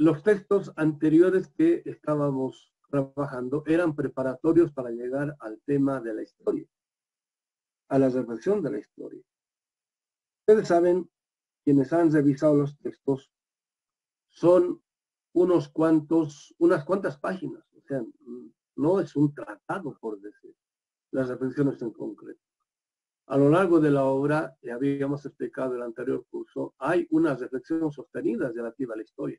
los textos anteriores que estábamos trabajando eran preparatorios para llegar al tema de la historia, a la reflexión de la historia. Ustedes saben, quienes han revisado los textos, son unos cuantos, unas cuantas páginas, o sea, no es un tratado, por decir, las reflexiones en concreto. A lo largo de la obra, ya habíamos explicado en el anterior curso, hay una reflexión sostenida relativa a la historia,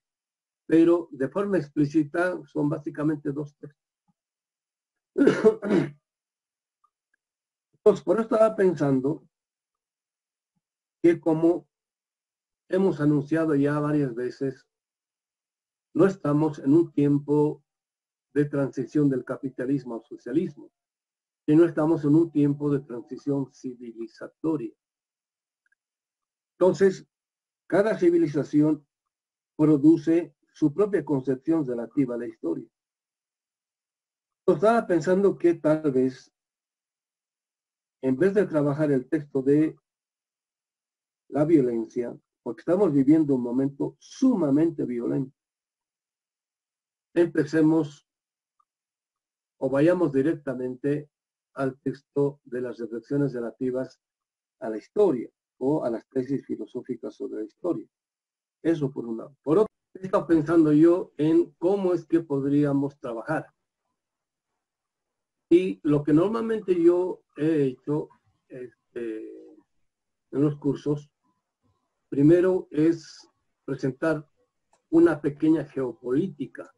pero de forma explícita son básicamente dos textos. Entonces, por eso estaba pensando que como hemos anunciado ya varias veces, no estamos en un tiempo de transición del capitalismo al socialismo, sino estamos en un tiempo de transición civilizatoria. Entonces, cada civilización produce su propia concepción relativa a la historia. estaba pensando que tal vez, en vez de trabajar el texto de la violencia, porque estamos viviendo un momento sumamente violento, empecemos o vayamos directamente al texto de las reflexiones relativas a la historia o a las tesis filosóficas sobre la historia. Eso por un lado. Por otro, he pensando yo en cómo es que podríamos trabajar. Y lo que normalmente yo he hecho este, en los cursos, primero es presentar una pequeña geopolítica,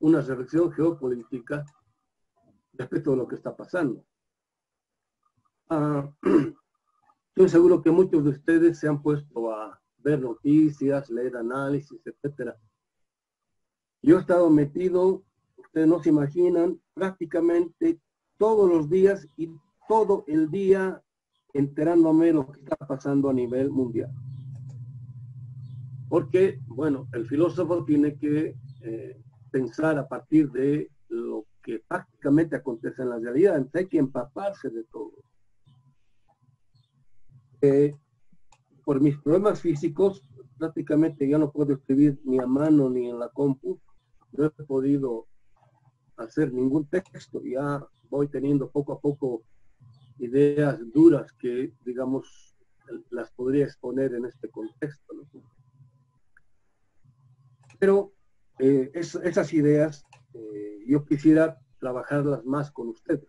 una reflexión geopolítica respecto a lo que está pasando. Ah, estoy seguro que muchos de ustedes se han puesto a ver noticias, leer análisis, etcétera. Yo he estado metido, ustedes no se imaginan, prácticamente todos los días y todo el día enterándome de lo que está pasando a nivel mundial. Porque, bueno, el filósofo tiene que eh, pensar a partir de lo que prácticamente acontece en la realidad, entonces hay que empaparse de todo. Eh, por mis problemas físicos, prácticamente ya no puedo escribir ni a mano ni en la compu. No he podido hacer ningún texto. Ya voy teniendo poco a poco ideas duras que, digamos, las podría exponer en este contexto. Pero eh, esas ideas eh, yo quisiera trabajarlas más con ustedes.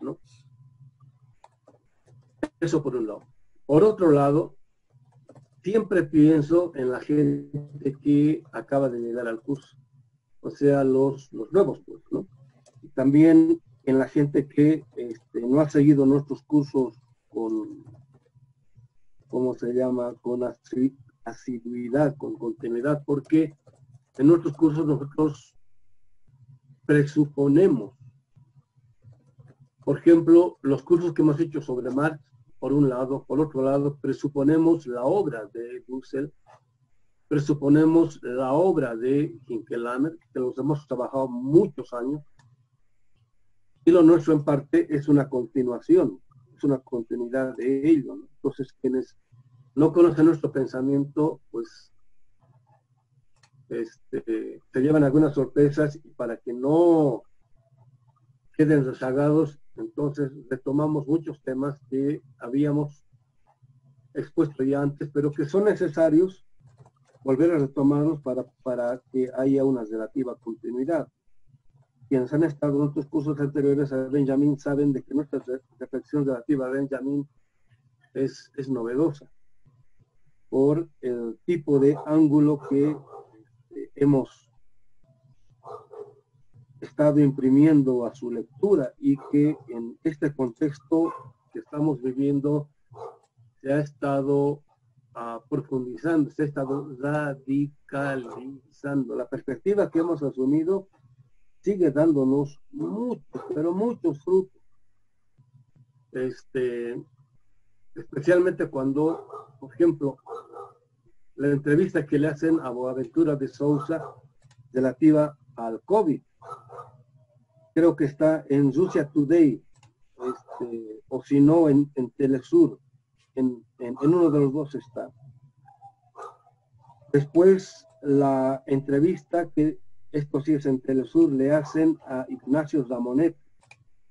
¿no? Eso por un lado. Por otro lado, siempre pienso en la gente que acaba de llegar al curso, o sea, los, los nuevos, pues, ¿no? Y también en la gente que este, no ha seguido nuestros cursos con, ¿cómo se llama?, con asiduidad, con continuidad, porque en nuestros cursos nosotros presuponemos, por ejemplo, los cursos que hemos hecho sobre Marx, por un lado. Por otro lado, presuponemos la obra de Dussel, presuponemos la obra de Hinkelamer, que los hemos trabajado muchos años, y lo nuestro en parte es una continuación, es una continuidad de ello. Entonces, quienes no conocen nuestro pensamiento, pues este, se llevan algunas sorpresas y para que no queden rezagados, entonces retomamos muchos temas que habíamos expuesto ya antes, pero que son necesarios volver a retomarlos para, para que haya una relativa continuidad. Quienes han estado en otros cursos anteriores a Benjamín saben de que nuestra reflexión relativa a Benjamín es, es novedosa por el tipo de ángulo que eh, hemos estado imprimiendo a su lectura y que en este contexto que estamos viviendo se ha estado ah, profundizando, se ha estado radicalizando. La perspectiva que hemos asumido sigue dándonos muchos, pero muchos frutos. Este, especialmente cuando, por ejemplo, la entrevista que le hacen a Boaventura de Sousa relativa al COVID creo que está en Rusia Today, este, o si no, en, Telesur, en, uno de los dos está. Después la entrevista que esto sí es en Telesur le hacen a Ignacio Zamonet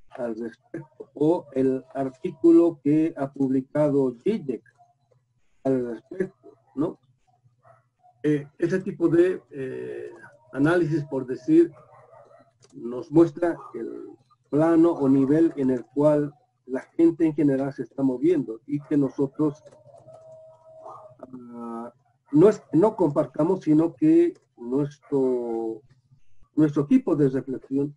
al respecto o el artículo que ha publicado Gijek al respecto, ¿no? Eh, ese tipo de eh, análisis, por decir, nos muestra el plano o nivel en el cual la gente en general se está moviendo y que nosotros ah, no es que no compartamos, sino que nuestro, nuestro tipo de reflexión,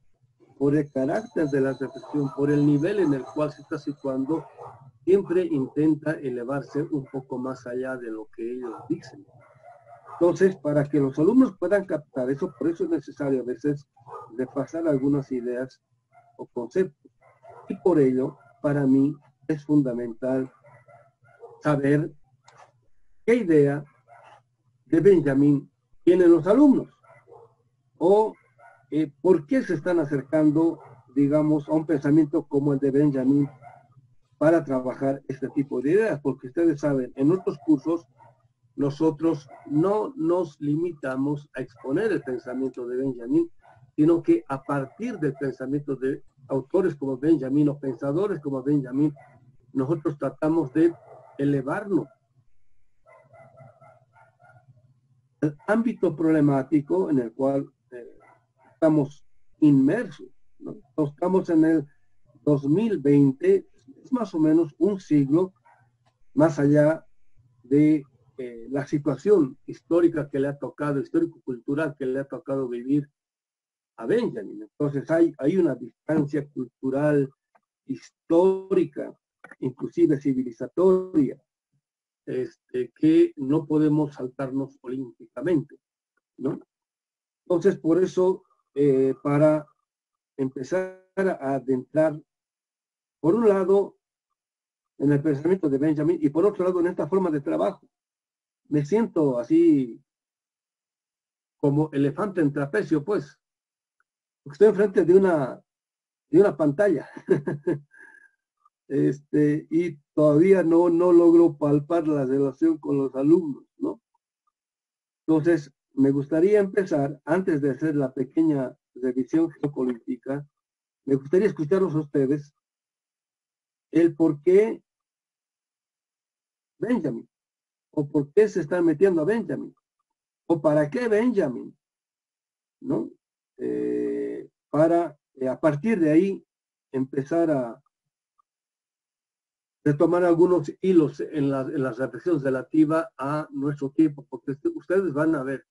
por el carácter de la reflexión, por el nivel en el cual se está situando, siempre intenta elevarse un poco más allá de lo que ellos dicen. Entonces, para que los alumnos puedan captar eso, por eso es necesario a veces repasar algunas ideas o conceptos. Y por ello, para mí, es fundamental saber qué idea de Benjamín tienen los alumnos o eh, por qué se están acercando, digamos, a un pensamiento como el de Benjamín para trabajar este tipo de ideas, porque ustedes saben, en otros cursos nosotros no nos limitamos a exponer el pensamiento de Benjamín, sino que a partir del pensamiento de autores como Benjamín o pensadores como Benjamín, nosotros tratamos de elevarnos. El ámbito problemático en el cual eh, estamos inmersos, estamos en el 2020, es más o menos un siglo más allá de eh, la situación histórica que le ha tocado, histórico-cultural que le ha tocado vivir a Benjamin. Entonces hay, hay una distancia cultural, histórica, inclusive civilizatoria, este, que no podemos saltarnos olímpicamente, ¿no? Entonces, por eso, eh, para empezar a adentrar, por un lado, en el pensamiento de Benjamin y por otro lado, en esta forma de trabajo, me siento así como elefante en trapecio, pues. Estoy enfrente de una, de una pantalla. este, y todavía no, no logro palpar la relación con los alumnos, ¿no? Entonces, me gustaría empezar, antes de hacer la pequeña revisión geopolítica, me gustaría escucharlos a ustedes el por qué Benjamin o por qué se están metiendo a Benjamin, o para qué Benjamin, ¿no? Eh, para eh, a partir de ahí empezar a retomar algunos hilos en, en las reflexiones relativas a nuestro tiempo, porque ustedes van a ver,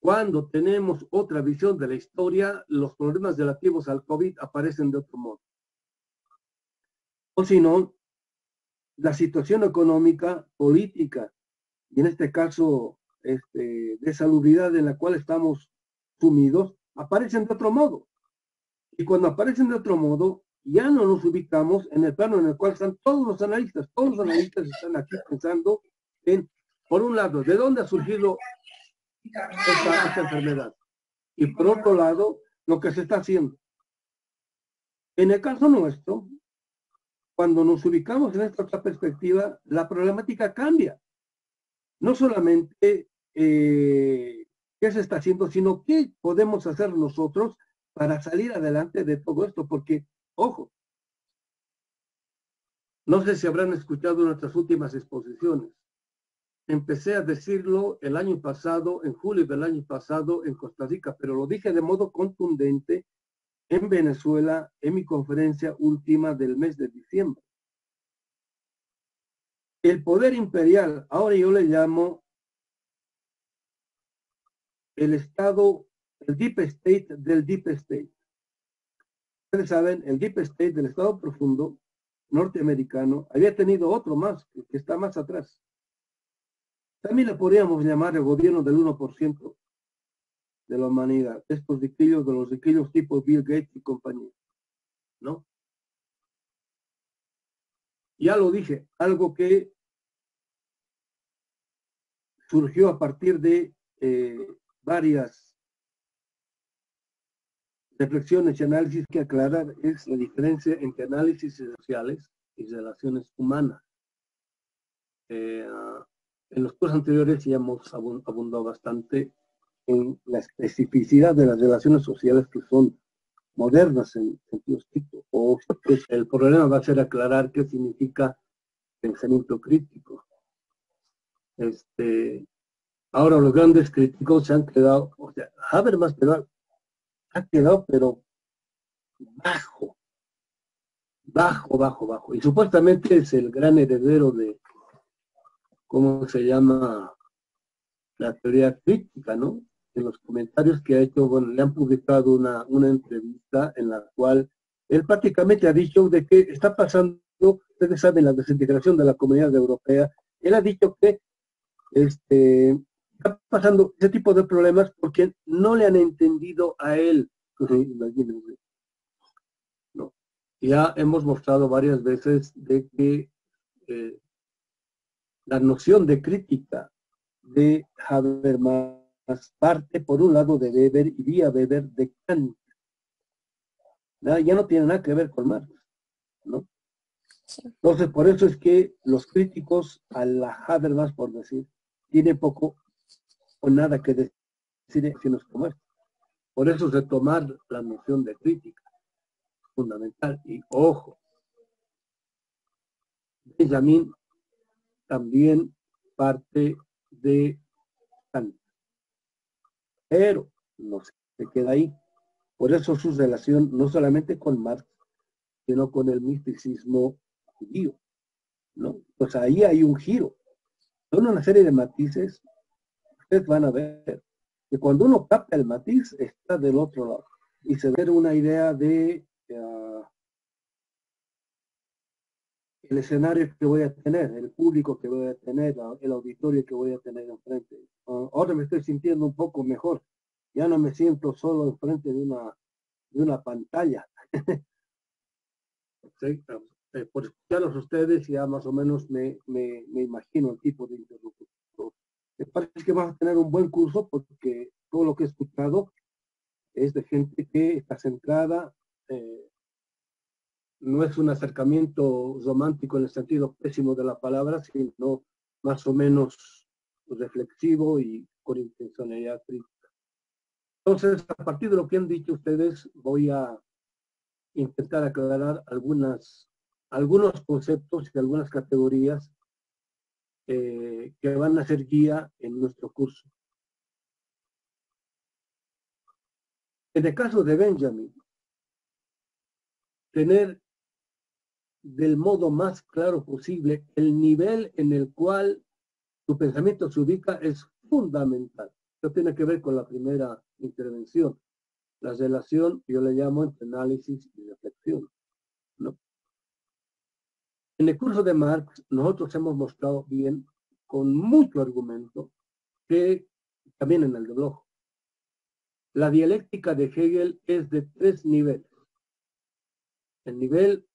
cuando tenemos otra visión de la historia, los problemas relativos al COVID aparecen de otro modo. O si no, la situación económica, política, y en este caso este, de salubridad en la cual estamos sumidos, aparecen de otro modo. Y cuando aparecen de otro modo, ya no nos ubicamos en el plano en el cual están todos los analistas. Todos los analistas están aquí pensando en, por un lado, de dónde ha surgido esta, esta enfermedad. Y por otro lado, lo que se está haciendo. En el caso nuestro, cuando nos ubicamos en esta otra perspectiva, la problemática cambia. No solamente eh, qué se está haciendo, sino qué podemos hacer nosotros para salir adelante de todo esto, porque, ojo, no sé si habrán escuchado nuestras últimas exposiciones. Empecé a decirlo el año pasado, en julio del año pasado, en Costa Rica, pero lo dije de modo contundente en Venezuela en mi conferencia última del mes de diciembre. El poder imperial, ahora yo le llamo el Estado, el Deep State del Deep State. Ustedes saben, el Deep State del Estado profundo norteamericano había tenido otro más, que, está más atrás. También le podríamos llamar el gobierno del 1% de la humanidad, estos riquillos de los riquillos tipo Bill Gates y compañía, ¿no? Ya lo dije, algo que surgió a partir de eh, varias reflexiones y análisis que aclarar es la diferencia entre análisis sociales y relaciones humanas. Eh, en los cursos anteriores ya hemos abundado bastante en la especificidad de las relaciones sociales que son modernas en sentido estricto. O el problema va a ser aclarar qué significa pensamiento crítico. Este, ahora los grandes críticos se han quedado, o sea, Habermas pero, ha quedado pero bajo, bajo, bajo, bajo. Y supuestamente es el gran heredero de, ¿cómo se llama? La teoría crítica, ¿no? Los comentarios que ha hecho, bueno, le han publicado una, una entrevista en la cual él prácticamente ha dicho de que está pasando, ustedes saben, la desintegración de la comunidad europea, él ha dicho que este, está pasando ese tipo de problemas porque no le han entendido a él. No. Ya hemos mostrado varias veces de que eh, la noción de crítica de Habermas parte por un lado de Weber y vía Weber de Kant. Ya no tiene nada que ver con Marx, ¿no? Entonces, por eso es que los críticos a la Habermas, por decir, tienen poco o nada que decir en como esto. Por eso es tomar la noción de crítica fundamental. Y ojo, Benjamin también parte de. Pero no se queda ahí. Por eso su relación no solamente con Marx, sino con el misticismo judío. ¿no? Pues ahí hay un giro. Son una serie de matices. Ustedes van a ver que cuando uno capta el matiz, está del otro lado. Y se ve una idea de uh, el escenario que voy a tener, el público que voy a tener, el auditorio que voy a tener enfrente. Uh, ahora me estoy sintiendo un poco mejor. Ya no me siento solo enfrente de una, de una pantalla. Eh, por escucharlos ustedes ya más o menos me, me, imagino el tipo de interlocutor. Me parece que vamos a tener un buen curso porque todo lo que he escuchado es de gente que está centrada no es un acercamiento romántico en el sentido pésimo de la palabra, sino más o menos reflexivo y con intencionalidad crítica. Entonces, a partir de lo que han dicho ustedes, voy a intentar aclarar algunas, algunos conceptos y algunas categorías eh, que van a ser guía en nuestro curso. En el caso de Benjamin, tener del modo más claro posible el nivel en el cual tu pensamiento se ubica es fundamental. Esto tiene que ver con la primera intervención. La relación, yo le llamo entre análisis y reflexión. ¿no? En el curso de Marx, nosotros hemos mostrado bien, con mucho argumento, que también en el de Bloch, la dialéctica de Hegel es de tres niveles. El nivel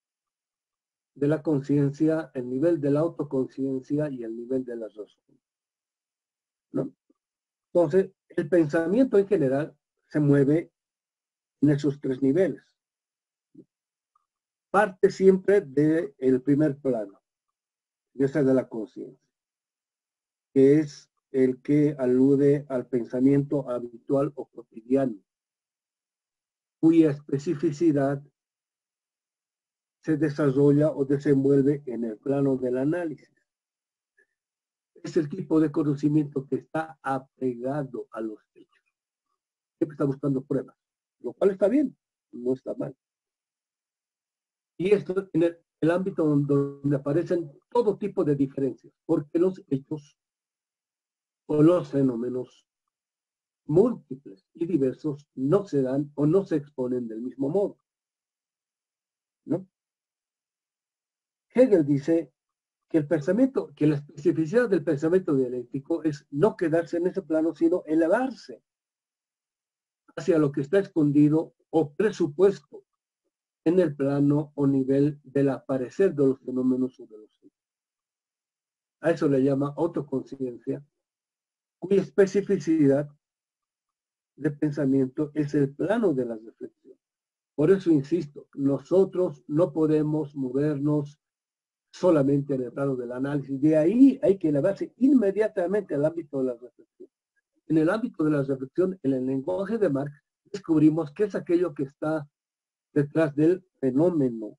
de la conciencia, el nivel de la autoconciencia y el nivel de la razón. Entonces, el pensamiento en general se mueve en esos tres niveles. Parte siempre del primer plano, de esa de la conciencia, que es el que alude al pensamiento habitual o cotidiano, cuya especificidad se desarrolla o desenvuelve en el plano del análisis. Es el tipo de conocimiento que está apegado a los hechos. Siempre está buscando pruebas, lo cual está bien, no está mal. Y esto en el, ámbito donde, aparecen todo tipo de diferencias, porque los hechos o los fenómenos múltiples y diversos no se dan o no se exponen del mismo modo. ¿No? Hegel dice que el pensamiento, que la especificidad del pensamiento dialéctico es no quedarse en ese plano, sino elevarse hacia lo que está escondido o presupuesto en el plano o nivel del aparecer de los fenómenos o de los hechos. A eso le llama autoconciencia, cuya especificidad de pensamiento es el plano de la reflexión. Por eso insisto, nosotros no podemos movernos solamente en el plano del análisis. De ahí hay que elevarse inmediatamente al ámbito de la reflexión. En el ámbito de la reflexión, en el lenguaje de Marx, descubrimos qué es aquello que está detrás del fenómeno,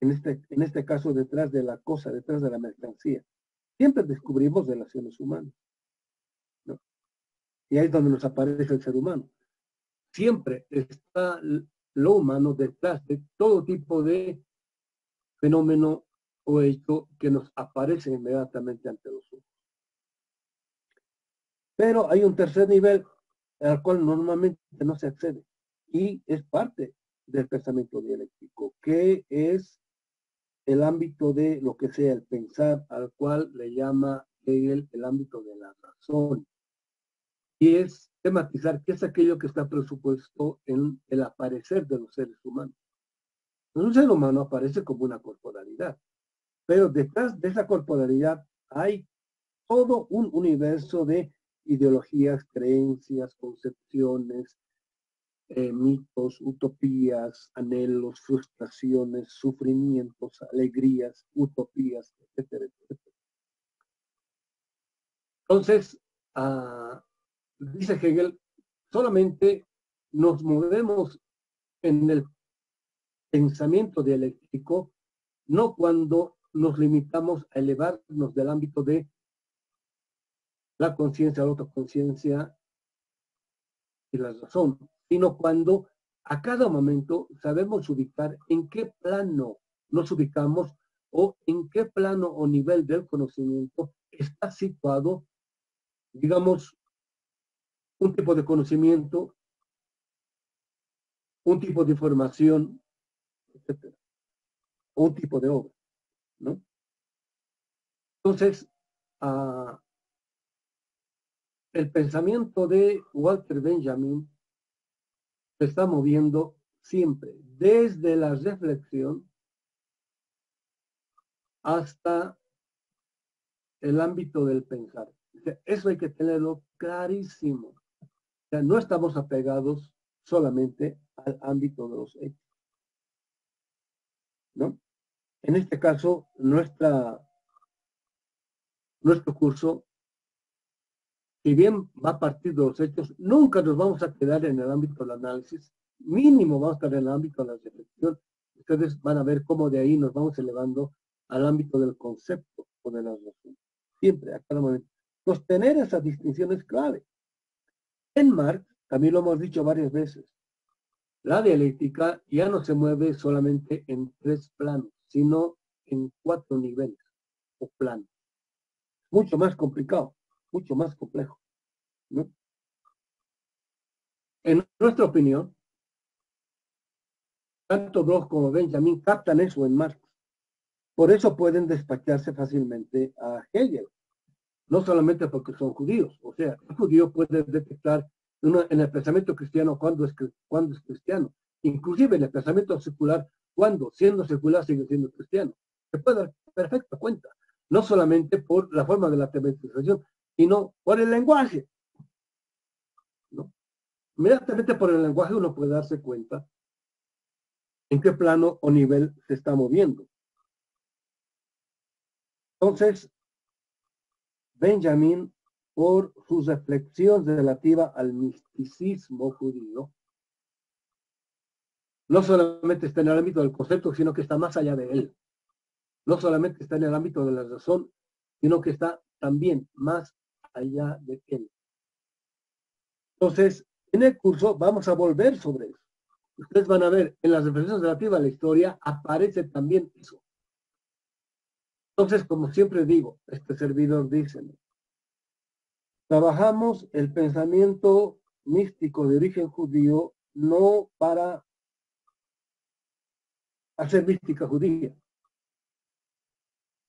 en este, en este caso detrás de la cosa, detrás de la mercancía. Siempre descubrimos relaciones humanas. Y ahí es donde nos aparece el ser humano. Siempre está lo humano detrás de todo tipo de fenómeno o hecho que nos aparece inmediatamente ante los ojos. Pero hay un tercer nivel al cual normalmente no se accede y es parte del pensamiento dialéctico, que es el ámbito de lo que sea el pensar, al cual le llama Hegel el ámbito de la razón. Y es tematizar qué es aquello que está presupuesto en el aparecer de los seres humanos. Un ser humano aparece como una corporalidad, pero detrás de esa corporalidad hay todo un universo de ideologías, creencias, concepciones, eh, mitos, utopías, anhelos, frustraciones, sufrimientos, alegrías, utopías, etcétera, etcétera. Entonces, ah, dice Hegel, solamente nos movemos en el pensamiento dialéctico, no cuando nos limitamos a elevarnos del ámbito de la conciencia, la autoconciencia y la razón, sino cuando a cada momento sabemos ubicar en qué plano nos ubicamos o en qué plano o nivel del conocimiento está situado, digamos, un tipo de conocimiento, un tipo de información, etc. un tipo de obra, Entonces, ah, el pensamiento de Walter Benjamin se está moviendo siempre, desde la reflexión hasta el ámbito del pensar. Eso hay que tenerlo clarísimo. O no estamos apegados solamente al ámbito de los hechos. ¿No? En este caso, nuestra, nuestro curso si bien va a partir de los hechos, nunca nos vamos a quedar en el ámbito del análisis, mínimo vamos a estar en el ámbito de la reflexión. Ustedes van a ver cómo de ahí nos vamos elevando al ámbito del concepto o de la razón. Siempre, a cada momento. Pues tener esa distinción es clave. En Marx, también lo hemos dicho varias veces, la dialéctica ya no se mueve solamente en tres planos, sino en cuatro niveles o planos. Mucho más complicado mucho más complejo. En nuestra opinión, tanto Bloch como Benjamin captan eso en Marx. Por eso pueden despacharse fácilmente a Hegel. No solamente porque son judíos. O sea, un judío puede detectar en el pensamiento cristiano cuando es, cuando es cristiano. Inclusive en el pensamiento secular, cuando siendo secular sigue siendo cristiano. Se puede dar perfecta cuenta. No solamente por la forma de la tematización, sino por el lenguaje. ¿no? Inmediatamente por el lenguaje uno puede darse cuenta en qué plano o nivel se está moviendo. Entonces, Benjamin, por sus reflexiones relativas al misticismo judío, no solamente está en el ámbito del concepto, sino que está más allá de él. No solamente está en el ámbito de la razón, sino que está también más allá de él. Entonces, en el curso vamos a volver sobre eso. Ustedes van a ver, en las referencias relativas a la historia aparece también eso. Entonces, como siempre digo, este servidor dice, trabajamos el pensamiento místico de origen judío no para hacer mística judía,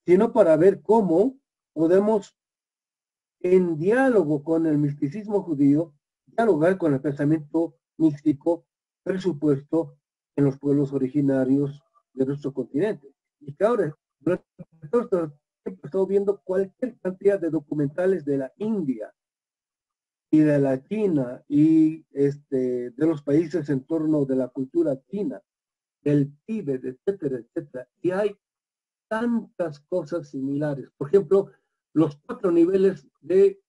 sino para ver cómo podemos en diálogo con el misticismo judío, dialogar con el pensamiento místico presupuesto en los pueblos originarios de nuestro continente. Y que ahora, durante viendo cualquier cantidad de documentales de la India y de la China y este, de los países en torno de la cultura china, del Tíbet, etcétera, etcétera. Y hay tantas cosas similares. Por ejemplo, los cuatro niveles de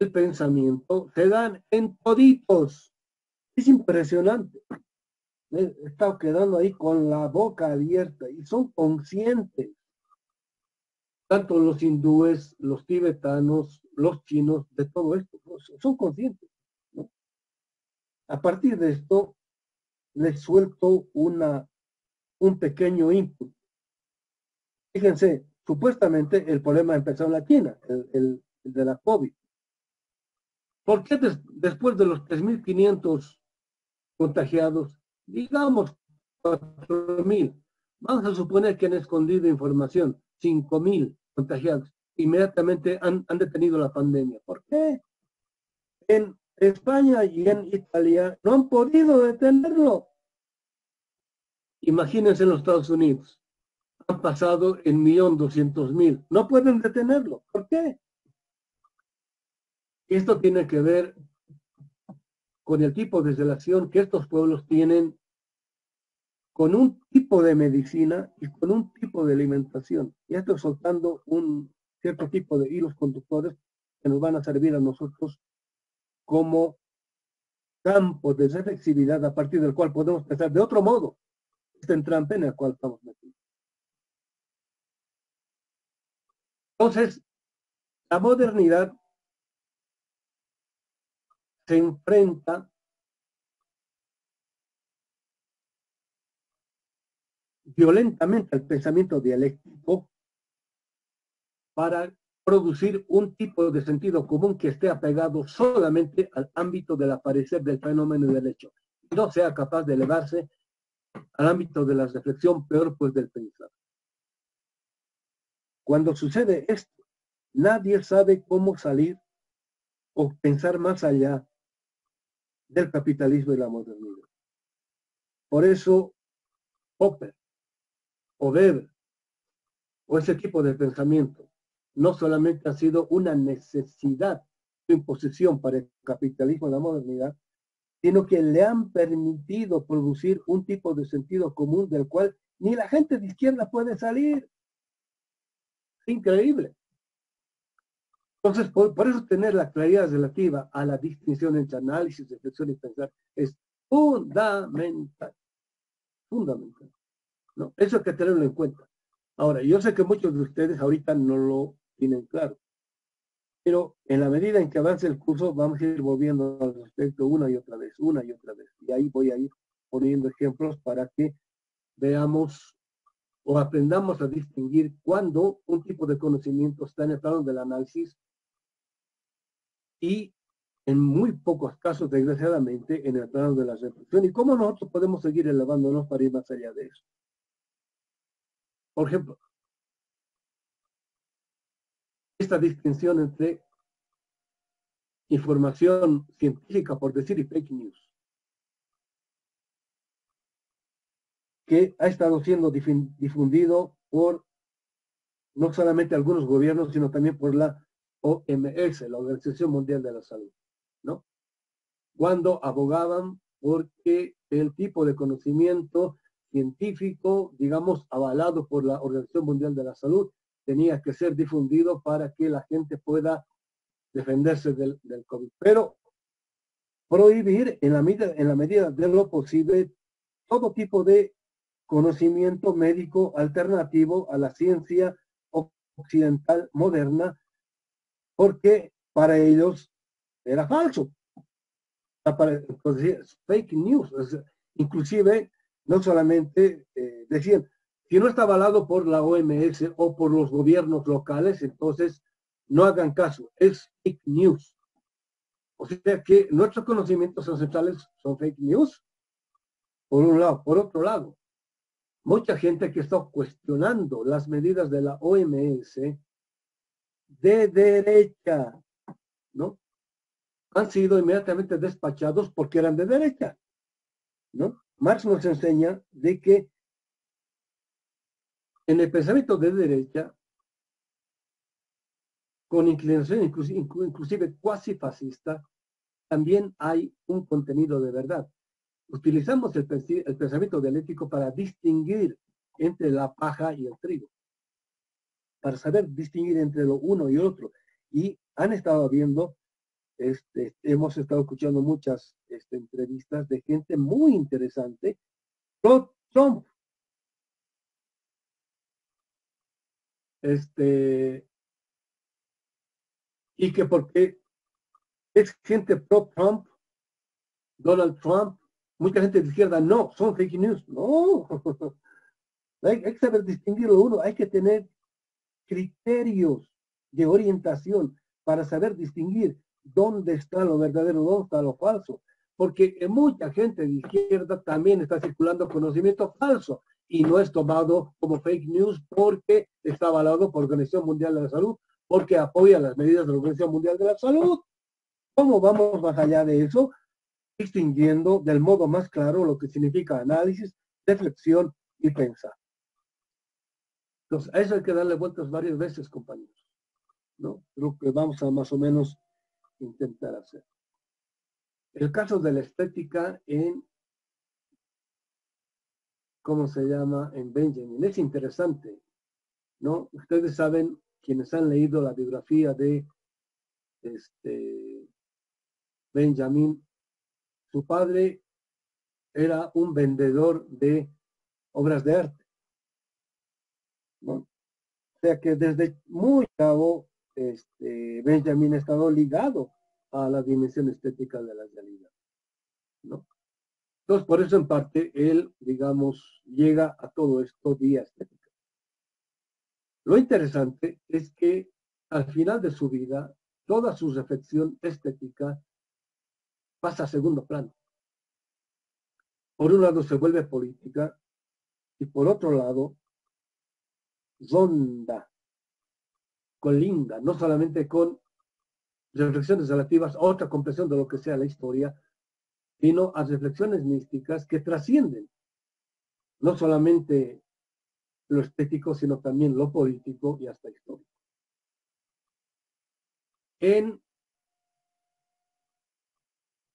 el pensamiento se dan en toditos. Es impresionante. He estado quedando ahí con la boca abierta y son conscientes. Tanto los hindúes, los tibetanos, los chinos, de todo esto, son conscientes. A partir de esto, les suelto una, un pequeño input. Fíjense, supuestamente el problema empezó en la China, el, de la COVID. ¿Por qué después de los 3.500 contagiados, digamos 4.000, vamos a suponer que han escondido información, 5.000 contagiados, inmediatamente han, han detenido la pandemia? ¿Por qué? En España y en Italia no han podido detenerlo. Imagínense en los Estados Unidos. Han pasado en millón doscientos mil. No pueden detenerlo. ¿Por qué? Esto tiene que ver con el tipo de relación que estos pueblos tienen con un tipo de medicina y con un tipo de alimentación. Ya estoy soltando un cierto tipo de hilos conductores que nos van a servir a nosotros como campo de reflexividad a partir del cual podemos pensar de otro modo este entrampe en el cual estamos metidos. Entonces, la modernidad se enfrenta violentamente al pensamiento dialéctico para producir un tipo de sentido común que esté apegado solamente al ámbito del aparecer del fenómeno del hecho. No sea capaz de elevarse al ámbito de la reflexión, peor pues del pensar. Cuando sucede esto, nadie sabe cómo salir o pensar más allá del capitalismo y la modernidad. Por eso, Popper o Weber o ese tipo de pensamiento no solamente ha sido una necesidad, de imposición para el capitalismo y la modernidad, sino que le han permitido producir un tipo de sentido común del cual ni la gente de izquierda puede salir. Increíble. Entonces, por, eso tener la claridad relativa a la distinción entre análisis, reflexión y pensar es fundamental. Fundamental. ¿no? Eso hay que tenerlo en cuenta. Ahora, yo sé que muchos de ustedes ahorita no lo tienen claro. Pero en la medida en que avance el curso, vamos a ir volviendo al respecto una y otra vez, una y otra vez. Y ahí voy a ir poniendo ejemplos para que veamos o aprendamos a distinguir cuándo un tipo de conocimiento está en el plano del análisis y en muy pocos casos, desgraciadamente, en el plano de la reflexión y cómo nosotros podemos seguir elevándonos para ir más allá de eso. Por ejemplo, esta distinción entre información científica, por decir, y fake news, que ha estado siendo difundido por no solamente algunos gobiernos, sino también por la OMS, la Organización Mundial de la Salud, ¿no? Cuando abogaban porque el tipo de conocimiento científico, digamos, avalado por la Organización Mundial de la Salud, tenía que ser difundido para que la gente pueda defenderse del, COVID. Pero prohibir en la, medida, en la medida de lo posible todo tipo de conocimiento médico alternativo a la ciencia occidental moderna, porque para ellos era falso. Fake news. Inclusive, no solamente eh, decían, si no está avalado por la OMS o por los gobiernos locales, entonces no hagan caso, es fake news. O sea que nuestros conocimientos ancestrales son fake news, por un lado. Por otro lado, mucha gente que está cuestionando las medidas de la OMS de derecha, ¿no? Han sido inmediatamente despachados porque eran de derecha, ¿no? Marx nos enseña de que en el pensamiento de derecha, con inclinación inclusive, cuasi fascista, también hay un contenido de verdad. Utilizamos el, pensamiento dialéctico para distinguir entre la paja y el trigo, para saber distinguir entre lo uno y otro. Y han estado viendo, este, hemos estado escuchando muchas este, entrevistas de gente muy interesante pro Trump. Este, y que porque es gente pro Trump, Donald Trump, mucha gente de izquierda, no, son fake news. No, hay, hay que saber distinguirlo uno, hay que tener criterios de orientación para saber distinguir dónde está lo verdadero, dónde está lo falso. Porque mucha gente de izquierda también está circulando conocimiento falso y no es tomado como fake news porque está avalado por la Organización Mundial de la Salud, porque apoya las medidas de la Organización Mundial de la Salud. ¿Cómo vamos más allá de eso? Distinguiendo del modo más claro lo que significa análisis, reflexión y pensar. Entonces, a eso hay que darle vueltas varias veces, compañeros. ¿no? Lo que vamos a más o menos intentar hacer. El caso de la estética en, ¿cómo se llama? En Benjamin. Es interesante, ¿no? Ustedes saben, quienes han leído la biografía de este, Benjamin, su padre era un vendedor de obras de arte. ¿no? O sea que desde muy cabo, este, Benjamin ha estado ligado a la dimensión estética de la realidad. ¿no? Entonces, por eso en parte él, digamos, llega a todo esto vía estética. Lo interesante es que al final de su vida, toda su reflexión estética pasa a segundo plano. Por un lado se vuelve política y por otro lado ronda, colinda, no solamente con reflexiones relativas a otra comprensión de lo que sea la historia, sino a reflexiones místicas que trascienden no solamente lo estético, sino también lo político y hasta histórico. En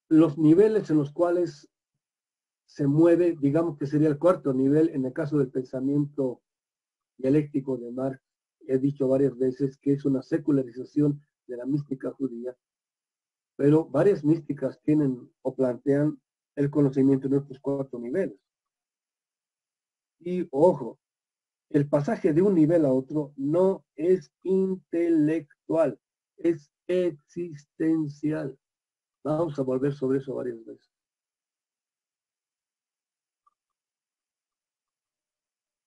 los niveles en los cuales se mueve, digamos que sería el cuarto nivel en el caso del pensamiento dialéctico de Marx, he dicho varias veces que es una secularización de la mística judía, pero varias místicas tienen o plantean el conocimiento en estos cuatro niveles. Y ojo, el pasaje de un nivel a otro no es intelectual, es existencial. Vamos a volver sobre eso varias veces.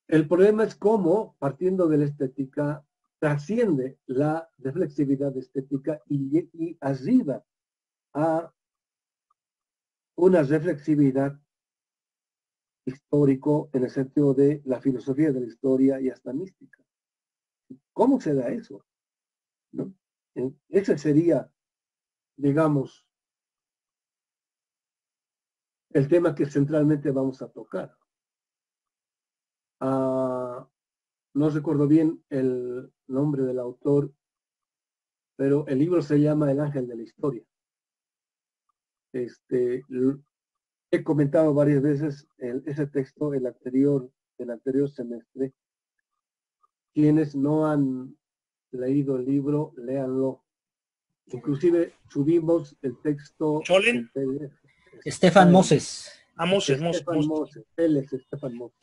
El problema es cómo, partiendo de la estética, trasciende la reflexividad estética y, y arriba a una reflexividad histórico en el sentido de la filosofía de la historia y hasta mística. ¿Cómo se da eso? ¿No? Ese sería, digamos, el tema que centralmente vamos a tocar. Ah, no recuerdo bien el nombre del autor, pero el libro se llama El Ángel de la Historia. Este, he comentado varias veces ese texto el anterior, el anterior semestre. Quienes no han leído el libro, léanlo. Inclusive subimos el texto. ¿Cholen? Estefan Moses. Ah, Moses, Estefan Moses. Él es Estefan Moses.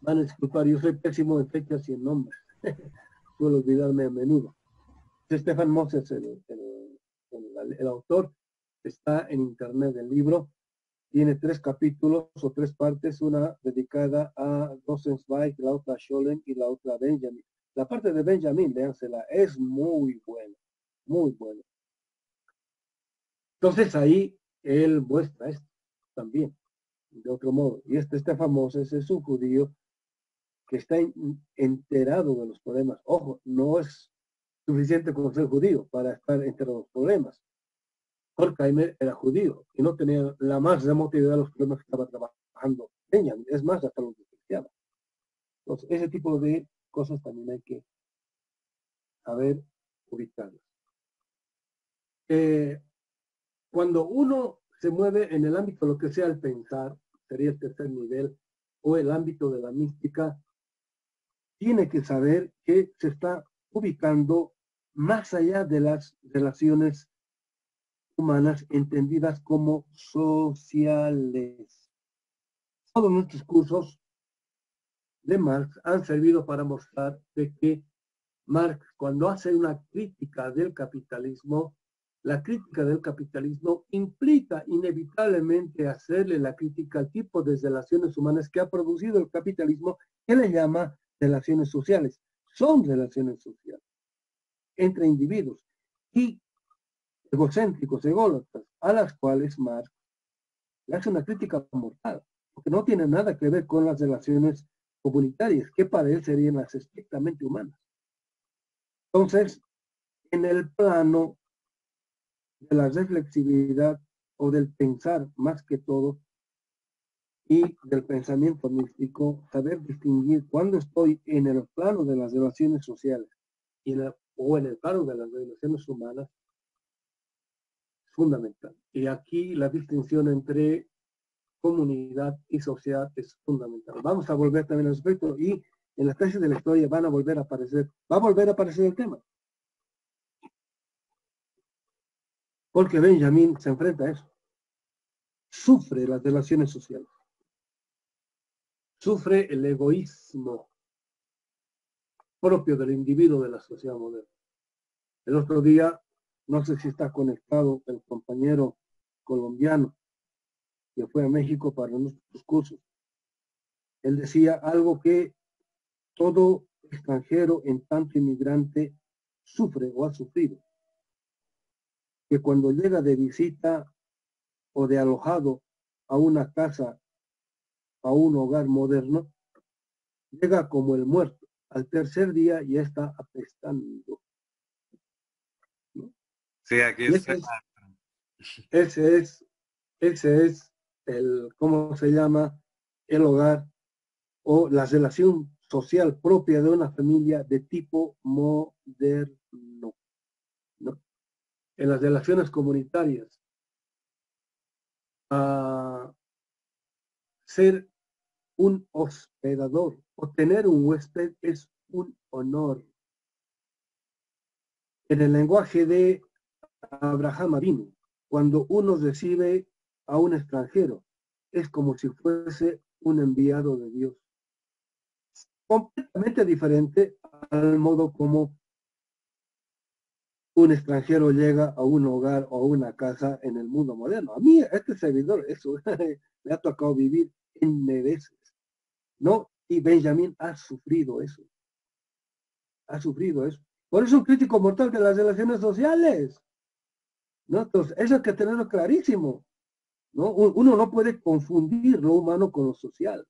Van a disculpar, yo soy pésimo en fechas y en nombres. Suelo olvidarme a menudo. Stefan Moses, el, el, autor, está en internet el libro. Tiene tres capítulos o tres partes, una dedicada a Rosenzweig, la otra a Scholem y la otra a Benjamin. La parte de Benjamin, léansela, es muy buena, muy buena. Entonces ahí él muestra esto también, de otro modo. Y este Stefan Moses es un judío que está enterado de los problemas. Ojo, no es suficiente con ser judío para estar enterado de los problemas. Horkheimer era judío y no tenía la más remota idea de los problemas que estaba trabajando Benjamin. Es más, hasta los despreciaba. Entonces, ese tipo de cosas también hay que saber ubicarlas. Eh, cuando uno se mueve en el ámbito de lo que sea el pensar, sería el tercer nivel, o el ámbito de la mística tiene que saber que se está ubicando más allá de las relaciones humanas entendidas como sociales. Todos nuestros cursos de Marx han servido para mostrar de que Marx, cuando hace una crítica del capitalismo, la crítica del capitalismo implica inevitablemente hacerle la crítica al tipo de relaciones humanas que ha producido el capitalismo, que le llama relaciones sociales. Son relaciones sociales entre individuos y egocéntricos, ególatras, a las cuales Marx le hace una crítica mortal, porque no tiene nada que ver con las relaciones comunitarias, que para él serían las estrictamente humanas. Entonces, en el plano de la reflexividad o del pensar más que todo y del pensamiento místico, saber distinguir cuando estoy en el plano de las relaciones sociales y o en el plano de las relaciones humanas fundamental. Y aquí la distinción entre comunidad y sociedad es fundamental. Vamos a volver también al respecto y en la tesis de la historia van a volver a aparecer, va a volver a aparecer el tema. Porque Benjamin se enfrenta a eso. Sufre las relaciones sociales. Sufre el egoísmo propio del individuo de la sociedad moderna. El otro día, no sé si está conectado el compañero colombiano que fue a México para nuestros cursos. Él decía algo que todo extranjero en tanto inmigrante sufre o ha sufrido. Que cuando llega de visita o de alojado a una casa, a un hogar moderno, llega como el muerto. Al tercer día ya está apestando. Sí, aquí ese, es, ese es, ese es el, ¿cómo se llama? El hogar o la relación social propia de una familia de tipo moderno. ¿no? En las relaciones comunitarias, a ser un hospedador o tener un huésped es un honor. En el lenguaje de Abraham Avinu, cuando uno recibe a un extranjero, es como si fuese un enviado de Dios completamente diferente al modo como un extranjero llega a un hogar o a una casa en el mundo moderno. A mí, este servidor, eso me ha tocado vivir en veces, ¿no? Y Benjamín ha sufrido eso. Ha sufrido eso. Por eso es un crítico mortal de las relaciones sociales. ¿No? Entonces, eso hay que tenerlo clarísimo. ¿no? Uno no puede confundir lo humano con lo social.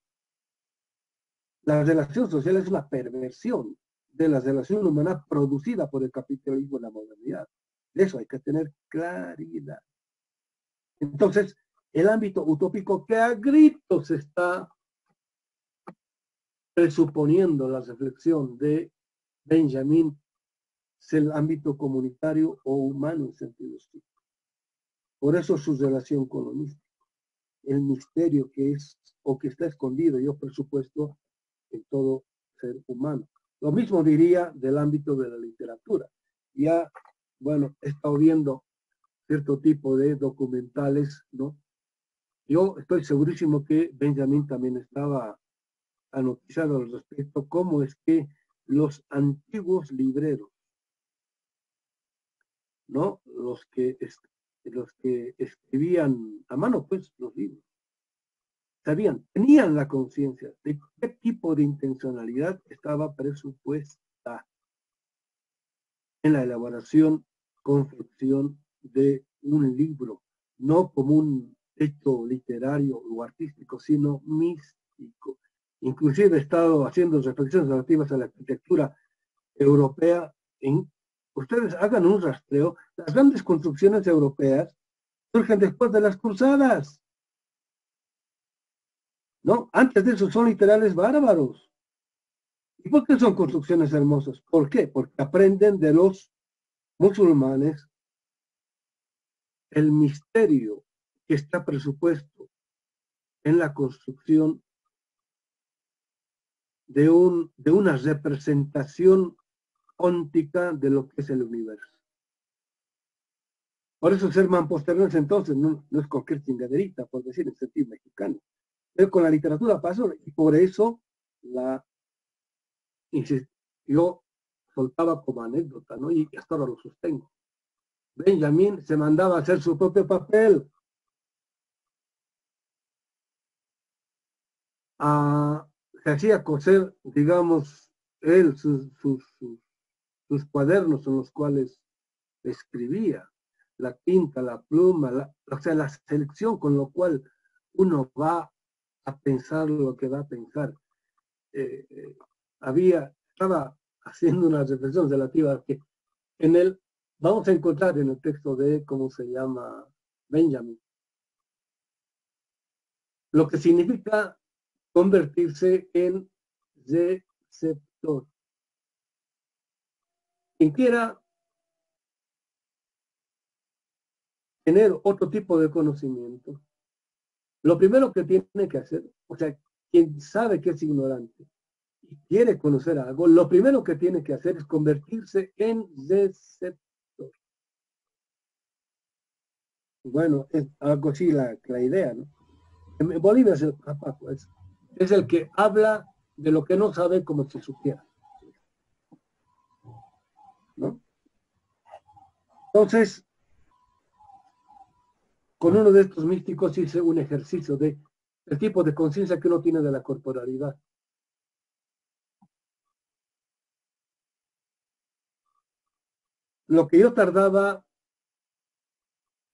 La relación social es una perversión de la relación humana producida por el capitalismo en la modernidad. De eso hay que tener claridad. Entonces, el ámbito utópico que a gritos está presuponiendo la reflexión de Benjamin es el ámbito comunitario o humano en sentido estricto. Por eso su relación con lo místico. El misterio que es o que está escondido, yo por supuesto en todo ser humano. Lo mismo diría del ámbito de la literatura. Ya, bueno, he estado viendo cierto tipo de documentales, ¿no? Yo estoy segurísimo que Benjamin también estaba anotizado al respecto, cómo es que los antiguos libreros, ¿no? Los que, los que escribían a mano, pues, los libros, sabían, tenían la conciencia de qué tipo de intencionalidad estaba presupuesta en la elaboración, confección de un libro, no como un hecho literario o artístico, sino místico. Inclusive he estado haciendo reflexiones relativas a la arquitectura europea. En, ustedes hagan un rastreo. Las grandes construcciones europeas surgen después de las cruzadas. ¿no? Antes de eso son literales bárbaros. ¿Y por qué son construcciones hermosas? ¿Por qué? Porque aprenden de los musulmanes el misterio que está presupuesto en la construcción de, un, de una representación óntica de lo que es el universo. Por eso ser posteriores entonces no, es cualquier chingaderita, por decir en sentido mexicano. Pero con la literatura pasó y por eso la yo soltaba como anécdota, ¿no? Y hasta ahora lo sostengo. Benjamin se mandaba a hacer su propio papel. A, se hacía coser, digamos, él, sus, sus cuadernos en los cuales escribía la tinta, la pluma, o sea, la selección con lo cual uno va a pensar lo que va a pensar. Eh, eh, había, estaba haciendo una reflexión relativa a que en el, vamos a encontrar en el texto de, ¿cómo se llama? Benjamin. Lo que significa convertirse en receptor. Quien quiera tener otro tipo de conocimiento, lo primero que tiene que hacer, o sea, quien sabe que es ignorante y quiere conocer algo, lo primero que tiene que hacer es convertirse en receptor. Bueno, es algo así la, la idea, ¿no? En Bolivia es el pues, es el que habla de lo que no sabe como si supiera. ¿No? Entonces, con uno de estos místicos hice un ejercicio de el tipo de conciencia que uno tiene de la corporalidad. Lo que yo tardaba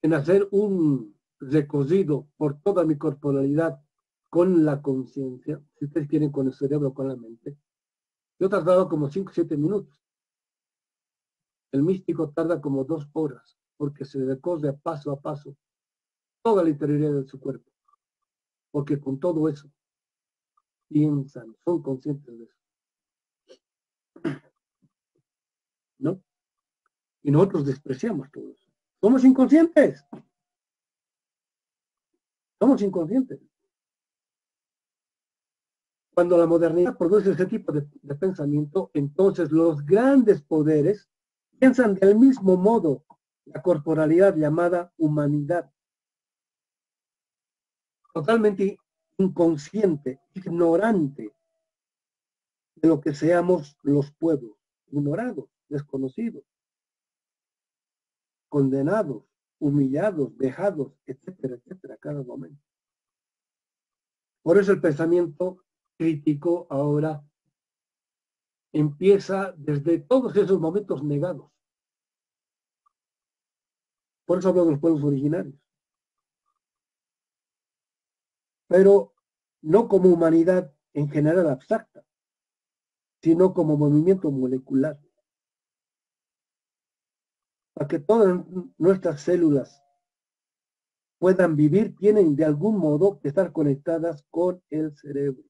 en hacer un recorrido por toda mi corporalidad con la conciencia, si ustedes quieren con el cerebro con la mente, yo tardaba como 5 o 7 minutos. El místico tarda como dos horas, porque se recorre paso a paso toda la interioridad de su cuerpo. Porque con todo eso piensan, son conscientes de eso. ¿No? Y nosotros despreciamos todo eso. Somos inconscientes. Somos inconscientes. Cuando la modernidad produce ese tipo de pensamiento, entonces los grandes poderes piensan del mismo modo la corporalidad llamada humanidad totalmente inconsciente, ignorante de lo que seamos los pueblos, ignorados, desconocidos, condenados, humillados, dejados, etcétera, etcétera, cada momento. Por eso el pensamiento crítico ahora empieza desde todos esos momentos negados. Por eso hablo de los pueblos originarios pero no como humanidad en general abstracta, sino como movimiento molecular. Para que todas nuestras células puedan vivir, tienen de algún modo que estar conectadas con el cerebro.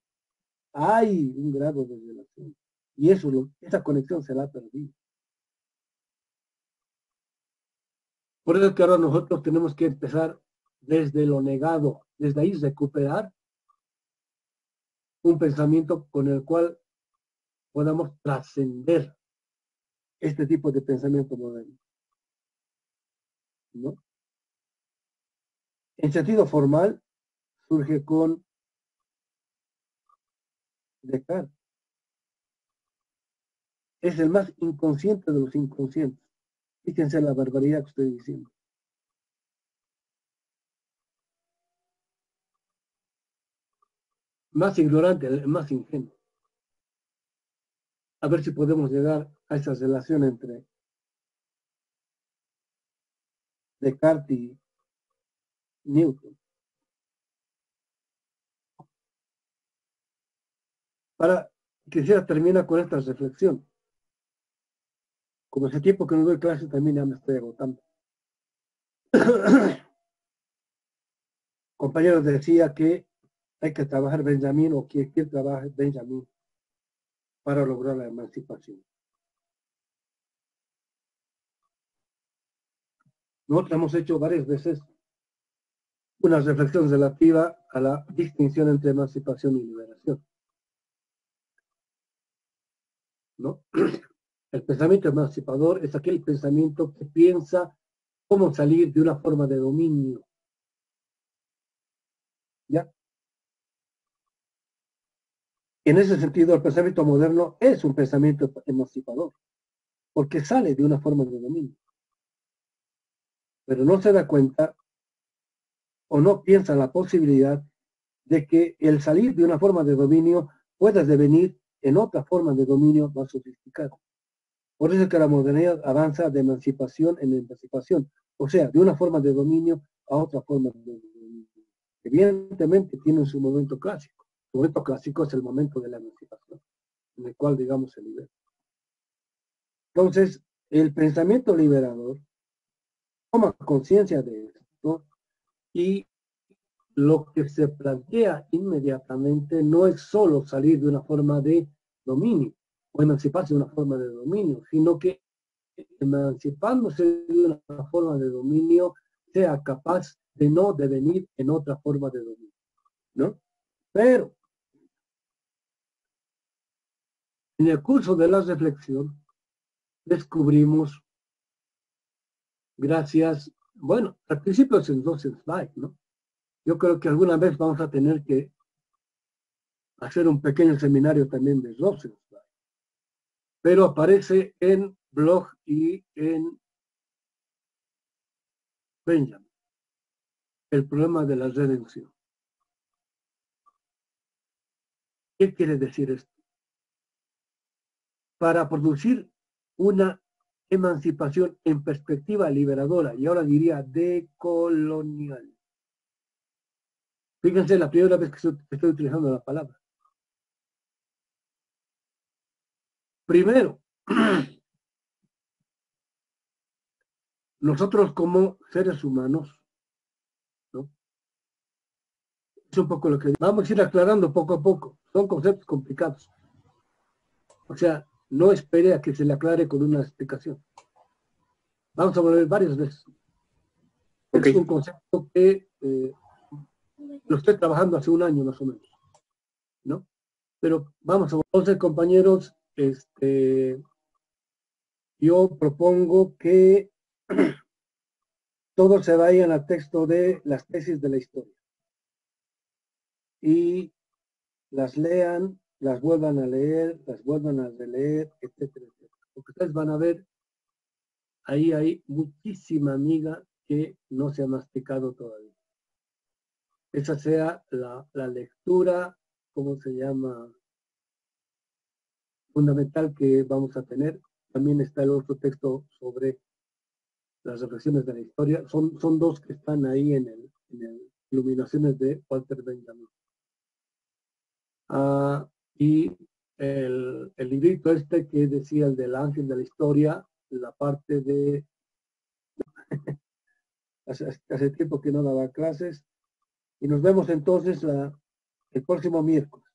Hay un grado de relación. Y eso, esa conexión se la ha perdido. Por eso es que ahora nosotros tenemos que empezar desde lo negado, desde ahí recuperar un pensamiento con el cual podamos trascender este tipo de pensamiento moderno. ¿No? En sentido formal, surge con Descartes. Es el más inconsciente de los inconscientes. Fíjense la barbaridad que estoy diciendo. más ignorante, más ingenuo. A ver si podemos llegar a esa relación entre Descartes y Newton. Para quisiera terminar con esta reflexión. Como ese tiempo que no doy clase también ya me estoy agotando. Compañeros decía que hay que trabajar Benjamín o quien quiere trabajar Benjamín para lograr la emancipación. Nosotros hemos hecho varias veces una reflexión relativa a la distinción entre emancipación y liberación. ¿no? El pensamiento emancipador es aquel pensamiento que piensa cómo salir de una forma de dominio. ¿Ya? En ese sentido, el pensamiento moderno es un pensamiento emancipador, porque sale de una forma de dominio. Pero no se da cuenta o no piensa la posibilidad de que el salir de una forma de dominio pueda devenir en otra forma de dominio más sofisticada. Por eso es que la modernidad avanza de emancipación en emancipación, o sea, de una forma de dominio a otra forma de dominio. Evidentemente tiene su momento clásico. El momento clásico es el momento de la emancipación, en el cual, digamos, se libera. Entonces, el pensamiento liberador toma conciencia de esto y lo que se plantea inmediatamente no es solo salir de una forma de dominio o emanciparse de una forma de dominio, sino que emancipándose de una forma de dominio sea capaz de no devenir en otra forma de dominio, ¿no? Pero en el curso de la reflexión descubrimos, gracias, bueno, al principio es en slide, ¿no? Yo creo que alguna vez vamos a tener que hacer un pequeño seminario también de Rosenzweig. Pero aparece en blog y en Benjamin. El problema de la redención. ¿Qué quiere decir esto? Para producir una emancipación en perspectiva liberadora, y ahora diría decolonial, Fíjense la primera vez que estoy utilizando la palabra. Primero, nosotros como seres humanos, ¿no? Es un poco lo que vamos a ir aclarando poco a poco. Son conceptos complicados. O sea, no espere a que se le aclare con una explicación. Vamos a volver varias veces. Es un concepto que eh, lo estoy trabajando hace un año más o menos, ¿no? Pero vamos a entonces, compañeros, este, yo propongo que todos se vayan al texto de las tesis de la historia y las lean, las vuelvan a leer, las vuelvan a releer, etcétera, etcétera. Porque ustedes van a ver, ahí hay muchísima amiga que no se ha masticado todavía esa sea la, lectura, ¿cómo se llama? Fundamental que vamos a tener. También está el otro texto sobre las reflexiones de la historia. Son, son dos que están ahí en el, Iluminaciones de Walter Benjamin. Ah, y el, el librito este que decía el del ángel de la historia, la parte de... hace, tiempo que no daba clases, y nos vemos entonces el próximo miércoles.